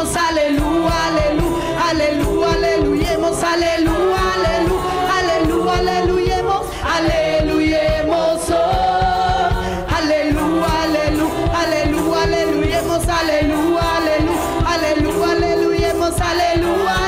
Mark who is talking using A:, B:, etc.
A: aleluyemos, aleluya, aleluya, aleluya, aleluyemos, aleluya, aleluya, aleluya, aleluyemos, aleluyemos, aleluya, aleluya, aleluya, aleluyemos, aleluya, aleluya, aleluya, aleluyemos, aleluya.